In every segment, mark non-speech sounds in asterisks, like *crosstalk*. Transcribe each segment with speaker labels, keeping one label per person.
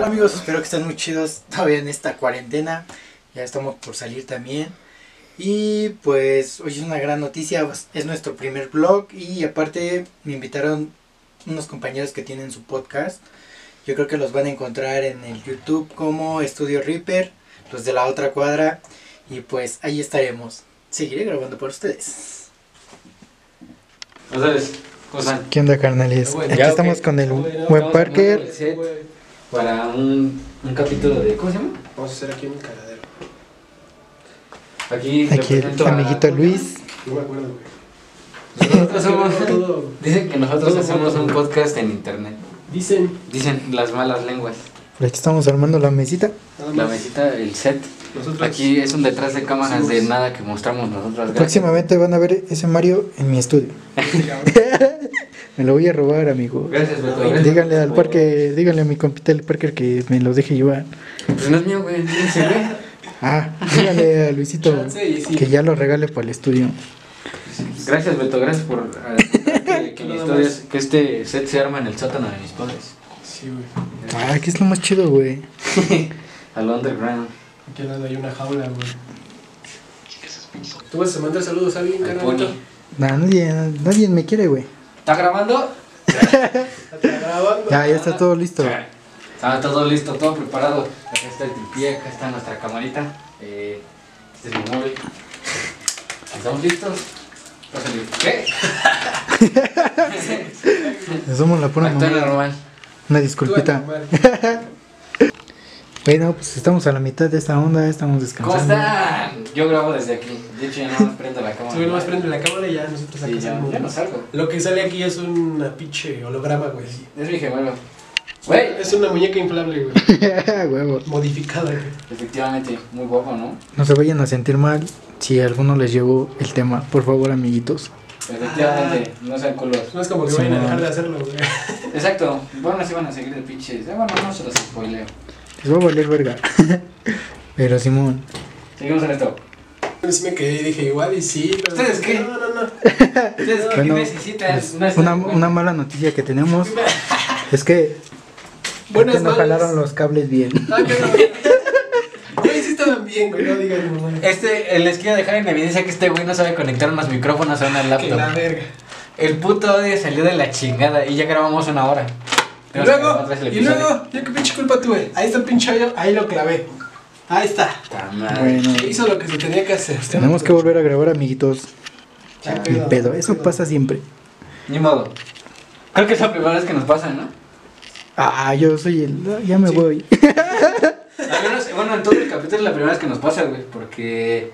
Speaker 1: tal amigos? Espero que estén muy chidos todavía en esta cuarentena. Ya estamos por salir también. Y pues hoy es una gran noticia, es nuestro primer vlog y aparte me invitaron unos compañeros que tienen su podcast. Yo creo que los van a encontrar en el YouTube como Estudio Reaper, los de la otra cuadra. Y pues ahí estaremos. Seguiré grabando por ustedes. ¿Qué onda carnales? Aquí estamos con el buen Parker.
Speaker 2: Para un, un capítulo de. ¿Cómo se llama?
Speaker 3: Vamos a hacer aquí un cagadero.
Speaker 2: Aquí.
Speaker 1: Aquí el
Speaker 2: a-
Speaker 1: amiguito Luis.
Speaker 3: No me acuerdo, güey.
Speaker 2: Nosotros somos.
Speaker 3: Todo.
Speaker 2: Dicen que nosotros
Speaker 3: Todo
Speaker 2: hacemos un podcast en internet.
Speaker 3: Dicen.
Speaker 2: Dicen las malas lenguas.
Speaker 1: Por aquí estamos armando la mesita.
Speaker 2: La mesita, el set.
Speaker 3: Nosotros.
Speaker 2: Aquí es un detrás de cámaras de nada que mostramos nosotros.
Speaker 1: Próximamente van a ver ese Mario en mi estudio. *laughs* Me lo voy a robar, amigo.
Speaker 2: Gracias, Beto. gracias.
Speaker 1: Díganle al parque, díganle a mi compita el Parker que me lo deje llevar.
Speaker 2: Pues no es mío, güey. ¿Se ve?
Speaker 1: Ah, díganle a Luisito *laughs*
Speaker 3: sí.
Speaker 1: que ya lo regale para el estudio.
Speaker 2: Gracias, Beto. Gracias por eh, *laughs* que, que, mi historia- que este set se arma en el sótano de mis padres.
Speaker 3: Sí, güey.
Speaker 1: Ah, ¿qué es lo más chido, güey? *laughs*
Speaker 2: Al underground.
Speaker 3: Aquí al lado hay una jaula, güey. ¿Tú vas a mandar saludos a alguien,
Speaker 2: Al
Speaker 3: carnalito?
Speaker 1: nadie, nadie me quiere, güey.
Speaker 2: ¿Está grabando?
Speaker 3: ¿Está grabando?
Speaker 1: Ya, ya está todo listo.
Speaker 2: Está todo listo, todo preparado. Acá está el tripié, acá está nuestra camarita. Eh, este es mi móvil. ¿Estamos listos? ¿Qué? *laughs*
Speaker 1: Somos la pura
Speaker 2: normal.
Speaker 1: Una disculpita. Bueno, pues estamos a la mitad de esta onda, estamos
Speaker 2: ¿Cómo
Speaker 1: descansando.
Speaker 2: están? Yo grabo desde aquí. De hecho, ya no más prendo la cámara.
Speaker 3: Tú nomás prende la cámara y ya nosotros
Speaker 2: Sí,
Speaker 3: acá
Speaker 2: ya, ya no salgo.
Speaker 3: Lo que sale aquí es una pinche holograma, güey.
Speaker 2: Es mi gemelo. Güey.
Speaker 3: Es una muñeca inflable, güey. *laughs*
Speaker 1: Huevo.
Speaker 3: Modificada, güey.
Speaker 2: Efectivamente, muy guapo, ¿no?
Speaker 1: No se vayan a sentir mal si a alguno les llegó el tema, por favor, amiguitos.
Speaker 2: Efectivamente, no sean culos.
Speaker 3: No es como que
Speaker 1: Sí,
Speaker 3: vayan a
Speaker 1: no.
Speaker 3: dejar de hacerlo, güey.
Speaker 2: Exacto. Bueno, así van a seguir de pinches. Eh, bueno, no se los spoileo.
Speaker 1: Les va a valer verga. *laughs* Pero Simón,
Speaker 2: Seguimos en esto.
Speaker 3: Sí me quedé y dije igual y sí, pero...
Speaker 2: ¿Ustedes qué?
Speaker 3: No, no, no. *laughs*
Speaker 2: ¿Ustedes qué
Speaker 1: Bueno,
Speaker 2: necesitan?
Speaker 1: pues, una, una mala noticia que tenemos *laughs* es que,
Speaker 3: Buenas
Speaker 1: que no
Speaker 3: malas.
Speaker 1: jalaron los cables bien.
Speaker 3: Ah, que no. Güey, sí estaban bien, güey, no digan.
Speaker 2: Este, les quiero dejar en evidencia que este güey no sabe conectar unos micrófonos a una
Speaker 3: Que
Speaker 2: laptop.
Speaker 3: la verga.
Speaker 2: El puto audio salió de la chingada y ya grabamos una hora.
Speaker 3: Y luego, y luego, yo qué pinche culpa tuve. Ahí está el pinche hoyo, ahí lo clavé. Ahí está.
Speaker 1: Bueno,
Speaker 3: hizo lo que se tenía que hacer.
Speaker 1: tenemos que volver a grabar, amiguitos. Ni pedo, eso pasa siempre.
Speaker 2: Ni modo. Creo que es la primera vez que nos pasa, ¿no?
Speaker 1: Ah, yo soy el. Ya me
Speaker 3: Sí.
Speaker 1: voy.
Speaker 2: Al menos, bueno, en todo el capítulo es la primera vez que nos pasa, güey, porque...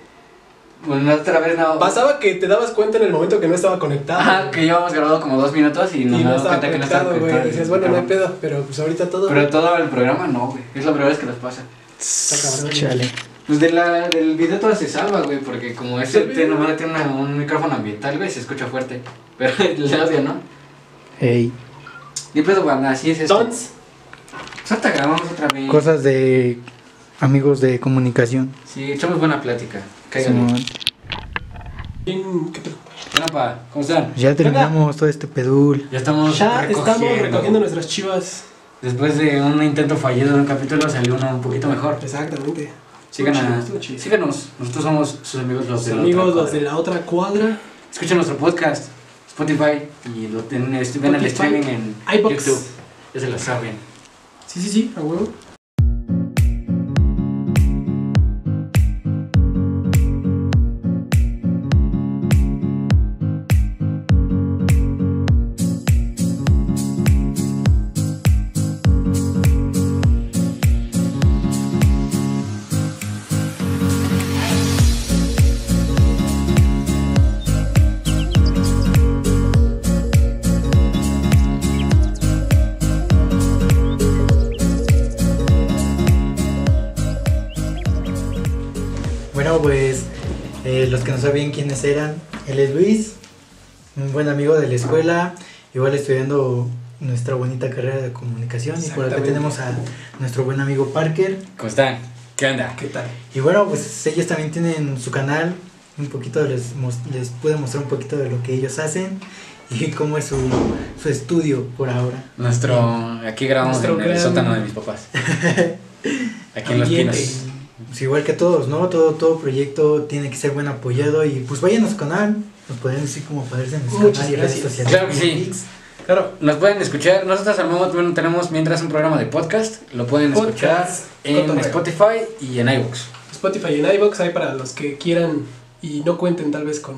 Speaker 2: Bueno, la otra vez no...
Speaker 3: Pasaba que te dabas cuenta en el momento que no estaba conectado.
Speaker 2: Ajá, que llevamos grabado como dos minutos y
Speaker 3: y
Speaker 2: nos
Speaker 3: no estaba
Speaker 2: cuenta que no estaba
Speaker 3: conectado, güey.
Speaker 2: conectado.
Speaker 3: Decías, bueno, no hay pedo, pero pues ahorita todo.
Speaker 2: Pero todo el programa no, güey. Es la primera vez que nos pasa.
Speaker 3: Está.
Speaker 1: Chale.
Speaker 2: Pues de la, del video todo se salva, güey, porque como este
Speaker 3: Del
Speaker 2: tiene, nomás tiene una- un micrófono ambiental, güey, se escucha fuerte. *laughs* Pero el audio, ¿no?
Speaker 1: Ey,
Speaker 2: Y pues, bueno, así es esto.
Speaker 3: Entonces,
Speaker 2: Pues ahorita grabamos otra vez.
Speaker 1: cosas de amigos de comunicación.
Speaker 2: Sí, echamos buena plática. Cáiganle.
Speaker 1: Simón.
Speaker 3: ¿quién- qué pedo?
Speaker 2: ¿cómo están?
Speaker 1: Ya terminamos todo este pedul.
Speaker 2: Ya estamos
Speaker 3: Ya
Speaker 2: recogiendo.
Speaker 3: estamos recogiendo nuestras chivas.
Speaker 2: Después de un intento fallido de un capítulo salió uno un poquito mejor.
Speaker 3: Exactamente.
Speaker 2: Sigan
Speaker 3: Estuvo
Speaker 2: a,
Speaker 3: chido, estuvo chido.
Speaker 2: síganos, nosotros somos sus amigos los de la
Speaker 3: Amigos,
Speaker 2: otra
Speaker 3: los de
Speaker 2: cuadra.
Speaker 3: la otra cuadra.
Speaker 2: Escuchen nuestro podcast, Spotify, y lo tienen, este, ven el
Speaker 3: Spotify,
Speaker 2: streaming en
Speaker 3: iVoox.
Speaker 2: YouTube. Ya se lo saben.
Speaker 3: Sí, sí, sí, a huevo.
Speaker 1: Pues eh, los que no sabían quiénes eran, él es Luis, un buen amigo de la escuela, igual estudiando nuestra bonita carrera de comunicación y por acá tenemos a nuestro buen amigo Parker.
Speaker 2: ¿Cómo están? ¿Qué onda?
Speaker 3: ¿Qué tal?
Speaker 1: Y bueno, pues ellos también tienen su canal, un poquito les, les pude mostrar un poquito de lo que ellos hacen y *laughs* cómo es su, su estudio por ahora.
Speaker 2: Nuestro, aquí grabamos
Speaker 3: Nuestro
Speaker 2: en el
Speaker 3: gran-
Speaker 2: sótano de mis papás. *laughs* Aquí en los pinos.
Speaker 1: Pues igual que todos, ¿no? Todo, todo proyecto tiene que ser buen apoyado y pues vayan a su canal, nos pueden decir cómo ponerse en su
Speaker 3: Muchas
Speaker 1: canal y redes sociales.
Speaker 2: Claro que
Speaker 1: como
Speaker 2: sí.
Speaker 3: Claro.
Speaker 2: Nos pueden escuchar, nosotros al momento bueno, tenemos mientras un programa de podcast, lo pueden escuchar
Speaker 3: Podcast,
Speaker 2: en
Speaker 3: cotorreo.
Speaker 2: Spotify y en iVoox.
Speaker 3: Spotify y en iVoox hay para los que quieran y no cuenten tal vez con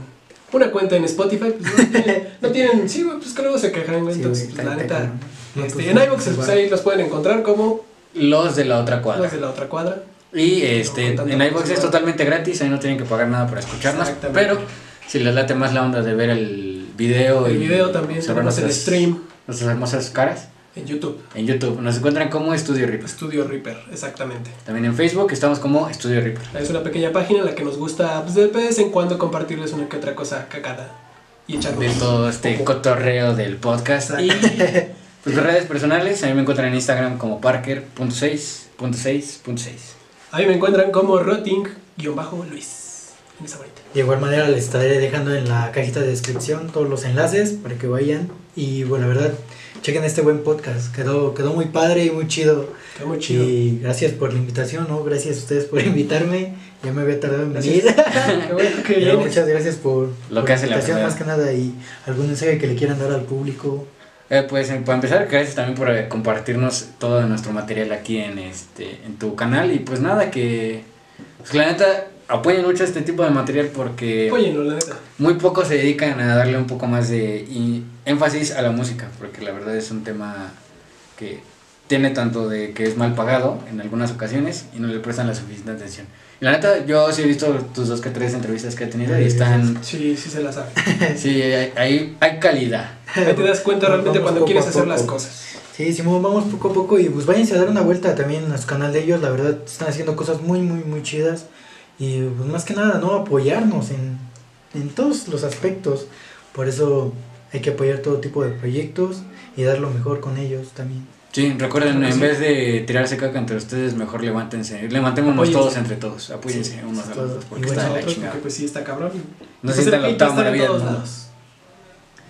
Speaker 3: una cuenta en Spotify. Pues no, tienen, *laughs* no tienen- sí, güey, pues que luego se quejan, güey.
Speaker 1: Sí,
Speaker 3: Entonces, pues, la neta.
Speaker 1: No,
Speaker 3: este, en iVoox
Speaker 1: pues,
Speaker 3: ahí los pueden encontrar como
Speaker 2: Los de la otra cuadra.
Speaker 3: los de la otra cuadra.
Speaker 2: Y este, en iVoox es totalmente gratis, ahí no tienen que pagar nada para escucharnos. Pero si les late más la onda de ver el video
Speaker 3: El
Speaker 2: y
Speaker 3: video también, tenemos el
Speaker 2: nuestras-
Speaker 3: stream
Speaker 2: nuestras hermosas caras
Speaker 3: en YouTube.
Speaker 2: en YouTube, nos encuentran como Estudio Reaper.
Speaker 3: Estudio Reaper, exactamente.
Speaker 2: También en Facebook estamos como Estudio Reaper.
Speaker 3: Es una pequeña página en la que nos gusta pues, de vez en cuando compartirles una que otra cosa cagada y echarnos
Speaker 2: de todo este
Speaker 3: poco.
Speaker 2: cotorreo del podcast. Y *laughs* pues redes personales, a mí me encuentran en Instagram como parker.6.6.6.
Speaker 3: Ahí me encuentran como Rotting-Luis. En esa.
Speaker 1: De igual manera les estaré dejando en la cajita de descripción todos los enlaces para que vayan. Y bueno, la verdad, chequen este buen podcast. Quedó, quedó muy padre y muy chido.
Speaker 3: Está muy chido.
Speaker 1: Y gracias por la invitación, ¿no? Gracias a ustedes por invitarme. Ya me había tardado en venir. *laughs*
Speaker 3: Qué bueno que
Speaker 1: muchas gracias por,
Speaker 2: Lo
Speaker 1: por
Speaker 2: que hace la
Speaker 1: invitación más que nada y algún mensaje que le quieran dar al público.
Speaker 2: Eh, pues para empezar, gracias también por eh, compartirnos todo nuestro material aquí en este en tu canal y pues nada que pues, la neta apoyen mucho este tipo de material porque
Speaker 3: Apóyenlo, la neta.
Speaker 2: muy pocos se dedican a darle un poco más de y- énfasis a la música porque la verdad es un tema que tiene tanto de que es mal pagado en algunas ocasiones y no le prestan la suficiente atención. Y la neta, yo sí he visto tus dos que tres entrevistas que he tenido y están...
Speaker 3: Sí, sí se la sabe. *laughs*
Speaker 2: Sí, hay, hay, hay calidad.
Speaker 3: Ahí te das cuenta realmente
Speaker 1: Vamos
Speaker 3: cuando quieres hacer las cosas.
Speaker 1: Sí, sí, vamos poco a poco y pues váyanse a dar una vuelta también a su canal de ellos. La verdad, están haciendo cosas muy, muy, muy chidas. Y pues más que nada, ¿no? Apoyarnos en, en todos los aspectos. Por eso hay que apoyar todo tipo de proyectos y dar lo mejor con ellos también.
Speaker 2: Sí, recuerden, en
Speaker 3: sí.
Speaker 2: vez de tirarse caca entre ustedes, mejor levántense. Levantémonos todos entre todos. Apóyense unos a los porque
Speaker 1: Igual
Speaker 2: está de la chingada.
Speaker 3: porque pues sí está cabrón.
Speaker 2: No
Speaker 3: Pues,
Speaker 2: sientan la octava
Speaker 3: está en
Speaker 2: maravilla del mundo.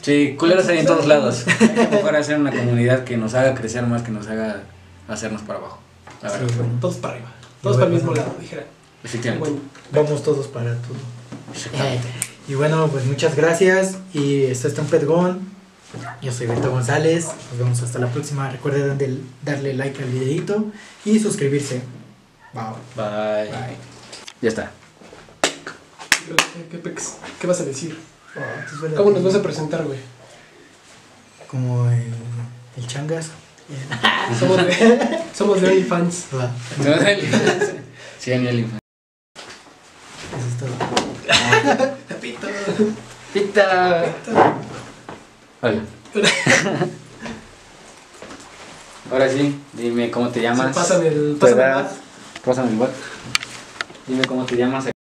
Speaker 2: Sí, culeros hay en todos lados. Hay que mejor hacer una comunidad que nos haga crecer más que nos haga hacernos para abajo. La.
Speaker 1: Sí, bueno,
Speaker 3: Todos para arriba. Todos para el mismo lado, dijera.
Speaker 2: Efectivamente.
Speaker 3: Bueno,
Speaker 1: vamos todos para todo. Y bueno, pues muchas gracias. Y esto es Templet Gone. Yo soy Beto González. Nos vemos hasta la próxima. Recuerden darle, darle like al videito y suscribirse. Wow.
Speaker 2: Bye.
Speaker 1: Bye.
Speaker 2: Ya está.
Speaker 3: ¿qué, qué pex? ¿Qué vas a decir?
Speaker 1: Oh, suena
Speaker 3: ¿Cómo nos vas a presentar, güey?
Speaker 1: Como el, el changas. *laughs*
Speaker 3: Somos de, somos de OnlyFans. *laughs*
Speaker 1: Va,
Speaker 2: Sí, Daniel.
Speaker 1: eso es todo. *laughs*
Speaker 3: Tapito.
Speaker 2: Pita. Hola. *laughs* Ahora sí, dime cómo te llamas.
Speaker 3: Pásame el. Pásame el.
Speaker 2: Pásame el bot. Dime cómo te llamas.